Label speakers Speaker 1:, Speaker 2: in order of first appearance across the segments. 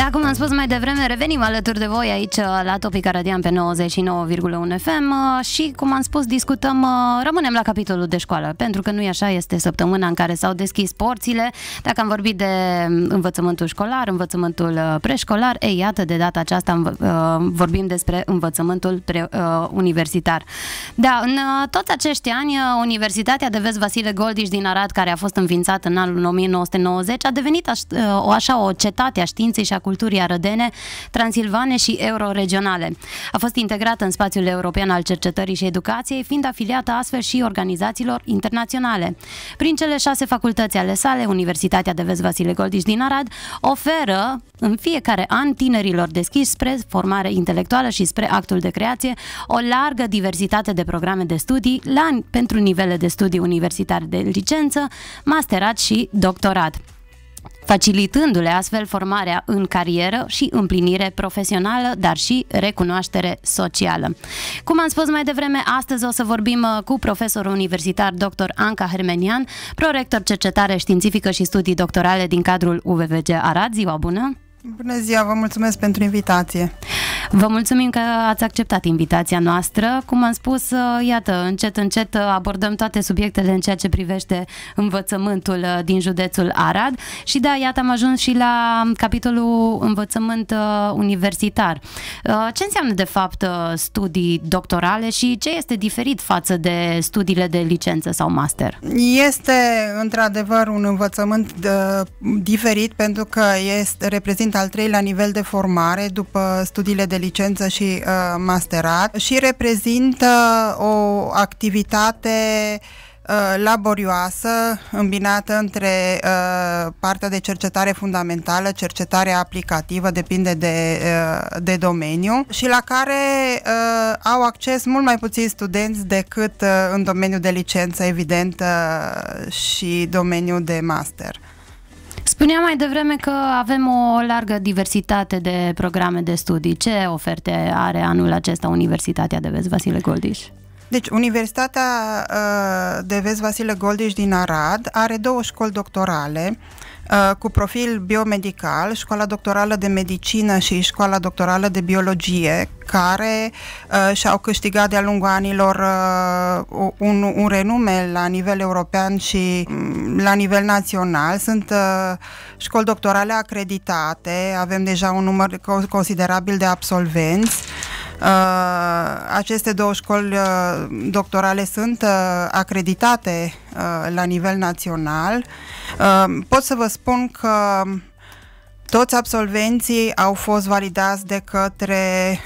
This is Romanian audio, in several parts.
Speaker 1: Da, cum am spus mai devreme, revenim alături de voi aici uh, la Topica Radian pe 99,1 FM uh, și, cum am spus, discutăm, uh, rămânem la capitolul de școală, pentru că nu e așa, este săptămâna în care s-au deschis porțile. Dacă am vorbit de învățământul școlar, învățământul preșcolar, ei, iată, de data aceasta vorbim despre învățământul pre, universitar. Da, în toți acești ani, Universitatea de Vest Vasile Goldiș din Arad, care a fost înființată în anul 1990, a devenit o așa o cetate a științei și a culturii arădene, transilvane și euroregionale. A fost integrată în spațiul european al cercetării și educației, fiind afiliată astfel și organizațiilor internaționale. Prin cele șase facultăți ale sale, Universitatea de Vest Vasile Goldiș din Arad oferă în fiecare an tinerilor deschiși spre formare intelectuală și spre actul de creație o largă diversitate de programe de studii la, pentru nivele de studii universitare de licență, masterat și doctorat facilitându-le astfel formarea în carieră și împlinire profesională, dar și recunoaștere socială. Cum am spus mai devreme, astăzi o să vorbim uh, cu profesorul universitar dr. Anca Hermenian, prorector cercetare științifică și studii doctorale din cadrul UVVG Arad. Ziua bună!
Speaker 2: Bună ziua, vă mulțumesc pentru invitație!
Speaker 1: Vă mulțumim că ați acceptat invitația noastră. Cum am spus, uh, iată, încet, încet uh, abordăm toate subiectele în ceea ce privește învățământul uh, din județul Arad și da, iată, am ajuns și la capitolul învățământ universitar. Ce înseamnă, de fapt, studii doctorale și ce este diferit față de studiile de licență sau master?
Speaker 2: Este, într-adevăr, un învățământ de, diferit pentru că este, reprezintă al treilea nivel de formare după studiile de licență și uh, masterat și reprezintă o activitate uh, laborioasă, îmbinată între uh, partea de cercetare fundamentală, cercetarea aplicativă, depinde de, uh, de domeniu, și la care uh, au acces mult mai puțini studenți decât uh, în domeniul de licență, evident, uh, și domeniul de master.
Speaker 1: Spuneam mai devreme că avem o largă diversitate de programe de studii. Ce oferte are anul acesta Universitatea de Vest Vasile Goldiș?
Speaker 2: Deci, Universitatea uh, de Vest Vasile Goldiș din Arad are două școli doctorale uh, cu profil biomedical, școala doctorală de medicină și școala doctorală de biologie, care uh, și-au câștigat de-a lungul anilor uh, un, un renume la nivel european și um, la nivel național. Sunt uh, școli doctorale acreditate, avem deja un număr considerabil de absolvenți. Uh, aceste două școli uh, doctorale sunt uh, acreditate uh, la nivel național. Uh, pot să vă spun că toți absolvenții au fost validați de către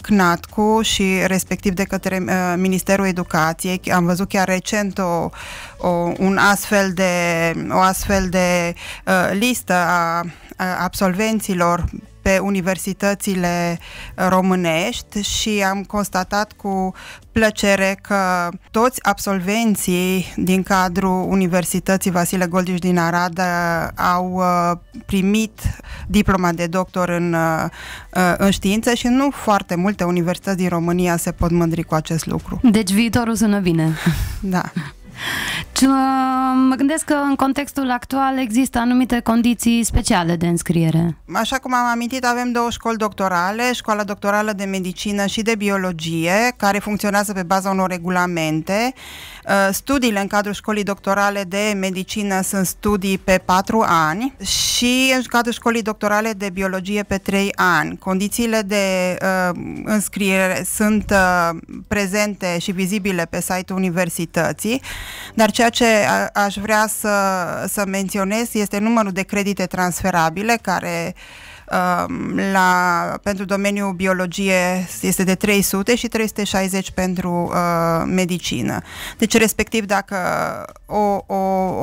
Speaker 2: CNATCU și respectiv de către uh, Ministerul Educației. Am văzut chiar recent o, o, un astfel de, o astfel de uh, listă a, a absolvenților pe universitățile românești și am constatat cu plăcere că toți absolvenții din cadrul Universității Vasile Goldiș din Arad uh, au uh, primit diploma de doctor în, uh, în știință și nu foarte multe universități din România se pot mândri cu acest lucru.
Speaker 1: Deci viitorul sună bine.
Speaker 2: Da.
Speaker 1: Mă gândesc că în contextul actual există anumite condiții speciale de înscriere.
Speaker 2: Așa cum am amintit, avem două școli doctorale, școala doctorală de medicină și de biologie, care funcționează pe baza unor regulamente. Uh, studiile în cadrul școlii doctorale de medicină sunt studii pe patru ani și în cadrul școlii doctorale de biologie pe trei ani. Condițiile de uh, înscriere sunt uh, prezente și vizibile pe site-ul universității, dar ceea ce a, aș vrea să, să menționez este numărul de credite transferabile care Um, la, pentru domeniul biologie este de 300 și 360 pentru uh, medicină. Deci, respectiv, dacă o, o,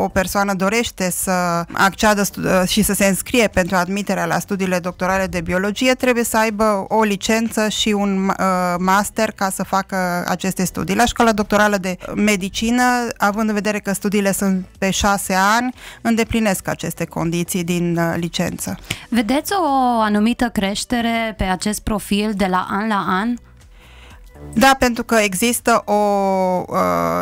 Speaker 2: o persoană dorește să acceadă uh, și să se înscrie pentru admiterea la studiile doctorale de biologie, trebuie să aibă o licență și un uh, master ca să facă aceste studii. La școala doctorală de medicină, având în vedere că studiile sunt pe șase ani, îndeplinesc aceste condiții din uh, licență.
Speaker 1: Vedeți o anumită creștere pe acest profil de la an la an?
Speaker 2: Da, pentru că există o. Uh,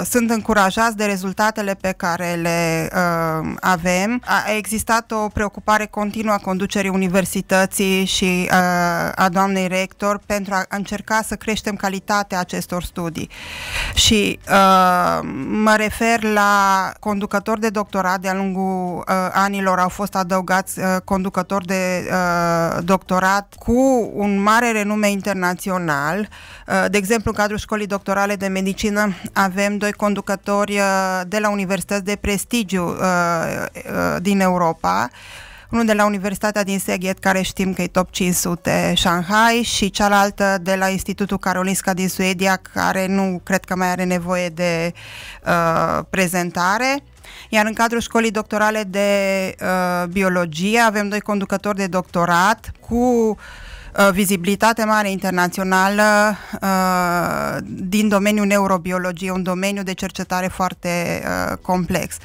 Speaker 2: sunt încurajați de rezultatele pe care le uh, avem. A existat o preocupare continuă a conducerii universității și uh, a doamnei rector pentru a încerca să creștem calitatea acestor studii. Și uh, mă refer la conducători de doctorat, de-a lungul uh, anilor au fost adăugați uh, conducători de uh, doctorat cu un mare renume internațional. Uh, de exemplu, exemplu, în cadrul școlii doctorale de medicină avem doi conducători uh, de la universități de prestigiu uh, uh, din Europa, unul de la Universitatea din Szeged, care știm că e top 500 Shanghai, și cealaltă de la Institutul Karolinska din Suedia, care nu cred că mai are nevoie de uh, prezentare. Iar în cadrul școlii doctorale de uh, biologie avem doi conducători de doctorat cu uh, Uh, vizibilitate mare internațională uh, din domeniul neurobiologie, un domeniu de cercetare foarte uh, complex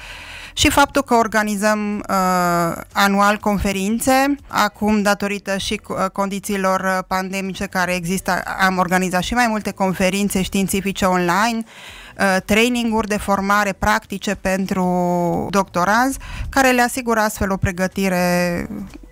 Speaker 2: și faptul că organizăm uh, anual conferințe. Acum, datorită și uh, condițiilor pandemice care există, am organizat și mai multe conferințe științifice online, uh, traininguri de formare practice pentru doctoranți, care le asigură astfel o pregătire uh,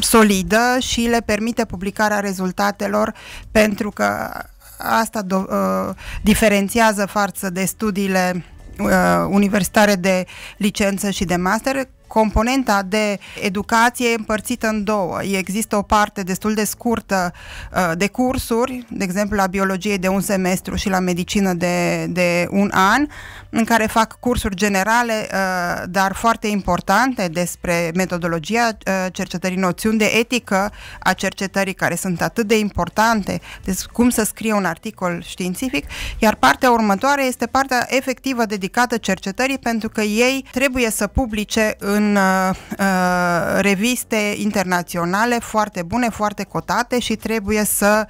Speaker 2: solidă și le permite publicarea rezultatelor pentru că asta do, uh, diferențiază față de studiile uh, universitare de licență și de master componenta de educație e împărțită în două. Există o parte destul de scurtă uh, de cursuri, de exemplu la biologie de un semestru și la medicină de, de un an, în care fac cursuri generale, uh, dar foarte importante despre metodologia uh, cercetării, noțiuni de etică a cercetării, care sunt atât de importante, despre cum să scrie un articol științific, iar partea următoare este partea efectivă dedicată cercetării, pentru că ei trebuie să publice în în uh, uh, reviste internaționale foarte bune, foarte cotate și trebuie să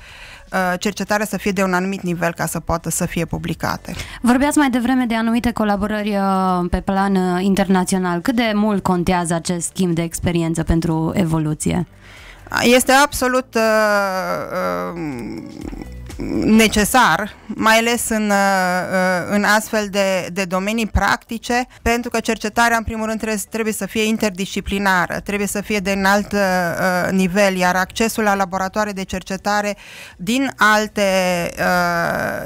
Speaker 2: uh, cercetarea să fie de un anumit nivel ca să poată să fie publicate.
Speaker 1: Vorbeați mai devreme de anumite colaborări uh, pe plan internațional. Cât de mult contează acest schimb de experiență pentru evoluție?
Speaker 2: Este absolut uh, uh, necesar, mai ales în, uh, uh, în astfel de, de domenii practice, pentru că cercetarea, în primul rând, trebuie, trebuie să fie interdisciplinară, trebuie să fie de înalt uh, nivel, iar accesul la laboratoare de cercetare din alte,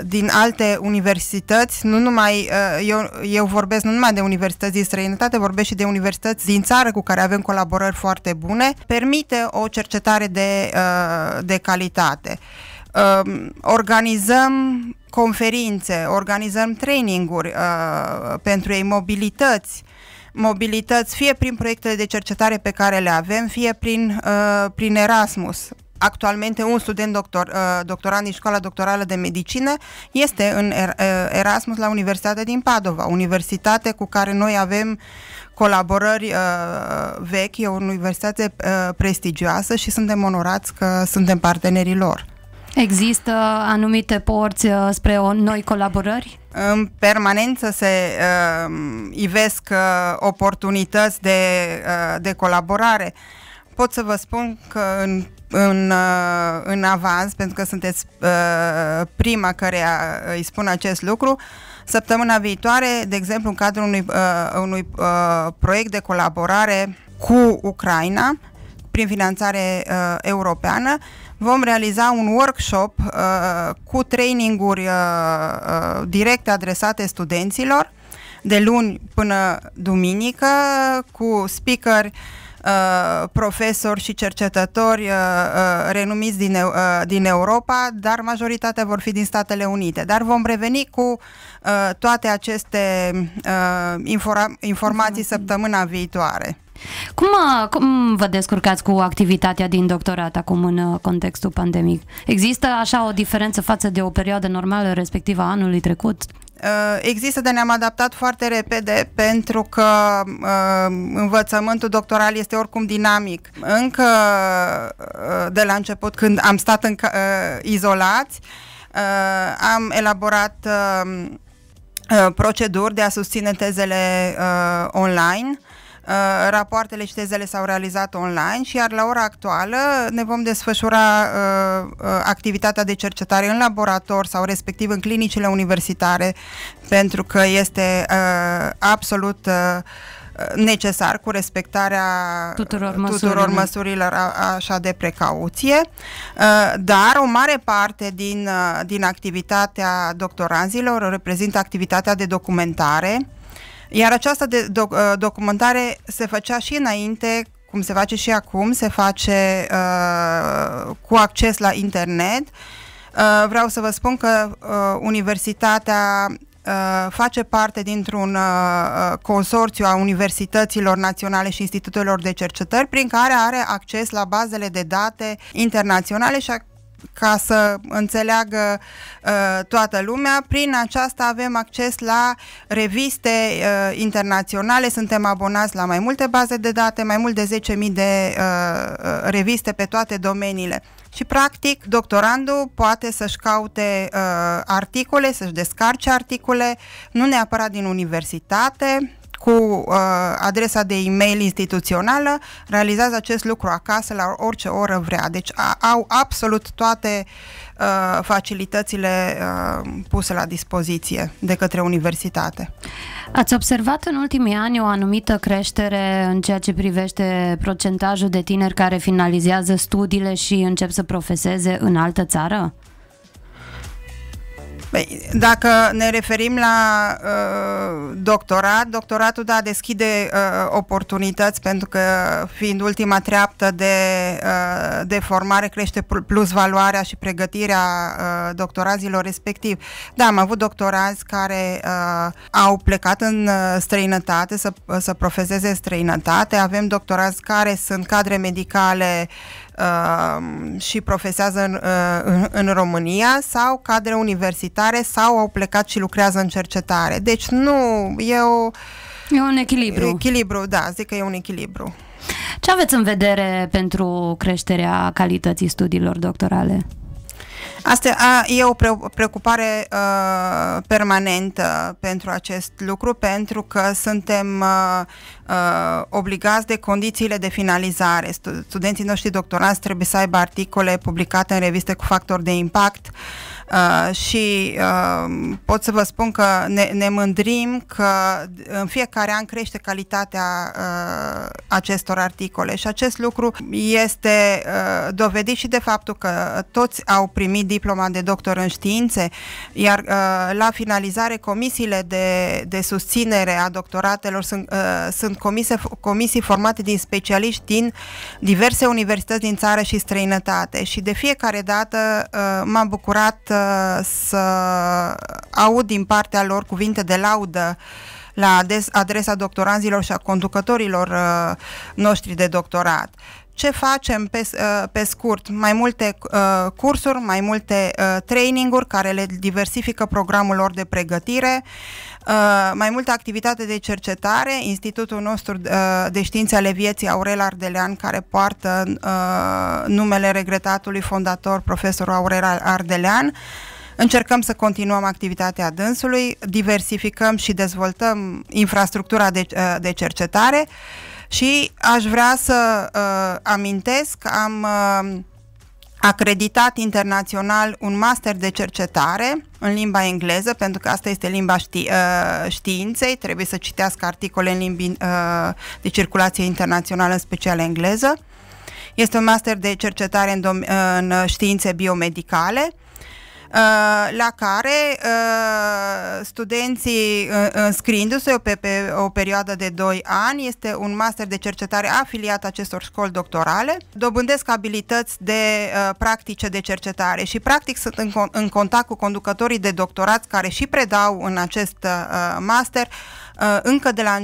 Speaker 2: din alte universități, nu numai, eu, eu vorbesc nu numai de universități din străinătate, vorbesc și de universități din țară cu care avem colaborări foarte bune, permite o cercetare de, de calitate. Uh, organizăm conferințe, organizăm traininguri uh, pentru ei, mobilități, mobilități fie prin proiectele de cercetare pe care le avem, fie prin, uh, prin Erasmus. Actualmente un student doctor, uh, doctorant din școala doctorală de medicină este în er, uh, Erasmus la Universitatea din Padova, universitate cu care noi avem colaborări uh, vechi, e o universitate uh, prestigioasă și suntem onorați că suntem partenerii lor.
Speaker 1: Există anumite porți uh, spre o noi colaborări?
Speaker 2: În permanență se uh, ivesc uh, oportunități de, uh, de colaborare. Pot să vă spun că în, în, uh, în avans, pentru că sunteți uh, prima care îi spun acest lucru, săptămâna viitoare, de exemplu, în cadrul unui, uh, unui uh, proiect de colaborare cu Ucraina, prin finanțare uh, europeană, vom realiza un workshop uh, cu traininguri uh, uh, directe adresate studenților de luni până duminică cu speaker uh, profesori și cercetători uh, uh, renumiți din, uh, din Europa, dar majoritatea vor fi din Statele Unite. Dar vom reveni cu uh, toate aceste uh, informa- informații săptămâna viitoare.
Speaker 1: Cum, uh, cum vă descurcați cu activitatea din doctorat acum în uh, contextul pandemic? Există așa o diferență față de o perioadă normală, respectivă a anului trecut?
Speaker 2: Uh, există, de ne-am adaptat foarte repede pentru că uh, învățământul doctoral este oricum dinamic. Încă uh, de la început, când am stat în, uh, izolați, uh, am elaborat uh, proceduri de a susține tezele uh, online rapoartele și tezele s-au realizat online și iar la ora actuală ne vom desfășura activitatea de cercetare în laborator sau respectiv în clinicile universitare pentru că este absolut necesar cu respectarea
Speaker 1: tuturor,
Speaker 2: tuturor măsurilor. a, așa de precauție, dar o mare parte din, din activitatea doctoranzilor reprezintă activitatea de documentare, iar această de, doc, documentare se făcea și înainte cum se face și acum, se face uh, cu acces la internet. Uh, vreau să vă spun că uh, universitatea Uh, face parte dintr-un uh, uh, consorțiu a universităților naționale și institutelor de cercetări prin care are acces la bazele de date internaționale și a ca să înțeleagă uh, toată lumea. Prin aceasta avem acces la reviste uh, internaționale, suntem abonați la mai multe baze de date, mai mult de 10.000 de uh, reviste pe toate domeniile. Și, practic, doctorandul poate să-și caute uh, articole, să-și descarce articole, nu neapărat din universitate, cu uh, adresa de e-mail instituțională, realizează acest lucru acasă la orice oră vrea. Deci a, au absolut toate uh, facilitățile uh, puse la dispoziție de către universitate.
Speaker 1: Ați observat în ultimii ani o anumită creștere în ceea ce privește procentajul de tineri care finalizează studiile și încep să profeseze în altă țară?
Speaker 2: Băi, dacă ne referim la uh, doctorat, doctoratul da, deschide uh, oportunități pentru că fiind ultima treaptă de, uh, de formare crește plus valoarea și pregătirea uh, doctorazilor respectiv. Da, am avut doctorazi care uh, au plecat în uh, străinătate să, să profeseze în străinătate, avem doctorazi care sunt cadre medicale uh, și profesează în, uh, în, în România sau cadre universitare sau au plecat și lucrează în cercetare. Deci nu, e o...
Speaker 1: E un echilibru.
Speaker 2: Echilibru, da, zic că e un echilibru.
Speaker 1: Ce aveți în vedere pentru creșterea calității studiilor doctorale?
Speaker 2: Asta a, e o preocupare uh, permanentă pentru acest lucru, pentru că suntem uh, uh, obligați de condițiile de finalizare. Studenții noștri doctoranți trebuie să aibă articole publicate în reviste cu factor de impact, uh, Uh, și uh, pot să vă spun că ne, ne mândrim că în fiecare an crește calitatea uh, acestor articole și acest lucru este uh, dovedit și de faptul că toți au primit diploma de doctor în științe, iar uh, la finalizare comisiile de, de susținere a doctoratelor sunt, uh, sunt comise, comisii formate din specialiști din diverse universități din țară și străinătate. Și de fiecare dată uh, m-am bucurat uh, să aud din partea lor cuvinte de laudă la adresa doctoranzilor și a conducătorilor uh, noștri de doctorat. Ce facem pe, uh, pe scurt? Mai multe uh, cursuri, mai multe uh, traininguri care le diversifică programul lor de pregătire, uh, mai multă activitate de cercetare, Institutul nostru uh, de Științe ale Vieții Aurel Ardelean, care poartă uh, numele regretatului fondator, profesorul Aurel Ardelean, Încercăm să continuăm activitatea dânsului, diversificăm și dezvoltăm infrastructura de, uh, de cercetare și aș vrea să uh, amintesc, am uh, acreditat internațional un master de cercetare în limba engleză, pentru că asta este limba ști, uh, științei, trebuie să citească articole în limbi uh, de circulație internațională, în special engleză. Este un master de cercetare în, dom- în științe biomedicale Uh, la care uh, studenții uh, înscriindu-se pe, pe o perioadă de 2 ani, este un master de cercetare afiliat acestor școli doctorale, dobândesc abilități de practice de cercetare și practic sunt în, în contact cu conducătorii de doctorat care și predau în acest master încă de la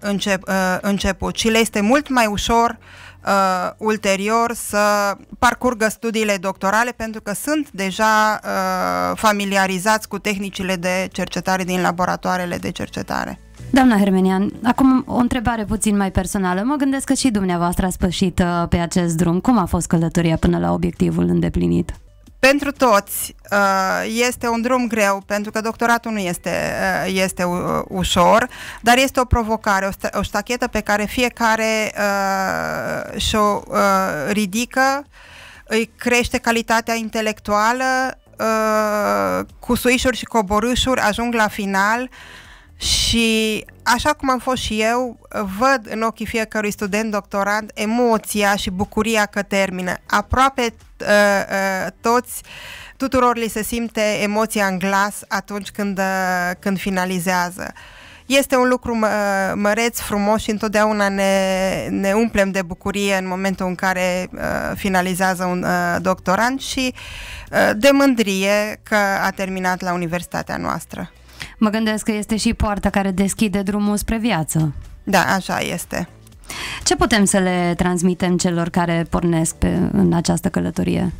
Speaker 2: încep, început și le este mult mai ușor uh, uh, ulterior să parcurgă studiile doctorale pentru că sunt deja uh, familiarizați cu tehnicile de cercetare din laboratoarele de cercetare.
Speaker 1: Doamna Hermenian, acum o întrebare puțin mai personală. Mă gândesc că și dumneavoastră a spășit uh, pe acest drum. Cum a fost călătoria până la obiectivul îndeplinit?
Speaker 2: Pentru toți uh, este un drum greu, pentru că doctoratul nu este, uh, este ușor, dar este o provocare, o, sta- o ștachetă pe care fiecare uh, și-o uh, ridică, îi crește calitatea intelectuală, uh, cu suișuri și coborâșuri ajung la final și așa cum am fost și eu, văd în ochii fiecărui student doctorant emoția și bucuria că termină. Aproape uh, uh, toți, tuturor li se simte emoția în glas atunci când, uh, când finalizează. Este un lucru mă, măreț, frumos și întotdeauna ne, ne umplem de bucurie în momentul în care uh, finalizează un uh, doctorant și uh, de mândrie că a terminat la universitatea noastră.
Speaker 1: Mă gândesc că este și poarta care deschide drumul spre viață.
Speaker 2: Da, așa este.
Speaker 1: Ce putem să le transmitem celor care pornesc pe, în această călătorie?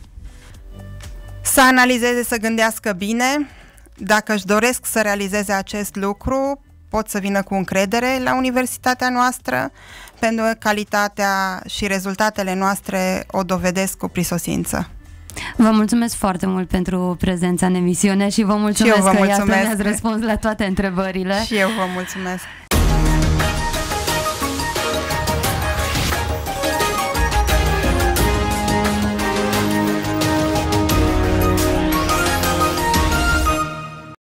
Speaker 2: Să analizeze, să gândească bine. Dacă își doresc să realizeze acest lucru, pot să vină cu încredere la universitatea noastră, pentru că calitatea și rezultatele noastre o dovedesc cu prisosință.
Speaker 1: Vă mulțumesc foarte mult pentru prezența în emisiune și vă mulțumesc și
Speaker 2: vă
Speaker 1: că
Speaker 2: mulțumesc.
Speaker 1: iată ne-ați răspuns la toate întrebările.
Speaker 2: Și eu vă mulțumesc.